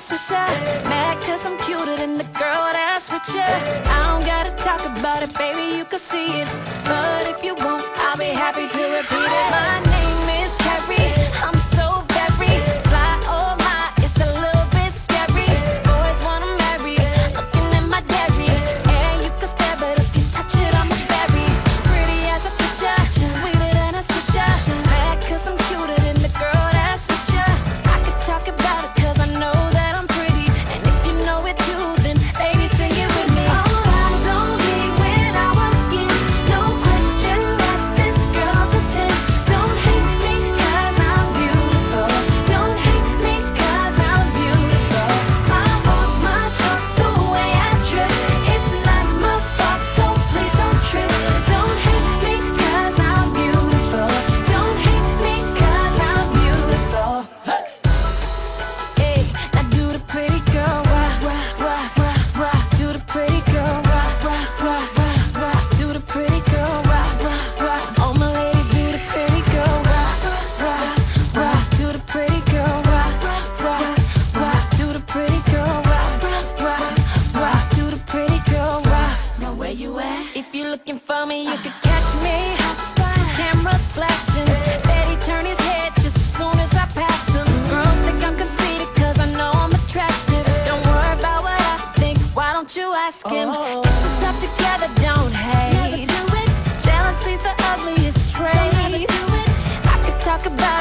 that's for sure. Mad cause I'm cuter than the girl, that's for sure I don't gotta talk about it, baby, you can see it. But if you want, I'll be happy to repeat it. My tell me you could catch me. Cameras flashing. Betty turn his head just as soon as I pass him. Girls think I'm conceited cause I know I'm attractive. Don't worry about what I think, why don't you ask him? Oh. Get yourself together, don't hate. Never do it. Jealousy's the ugliest trait. I could talk about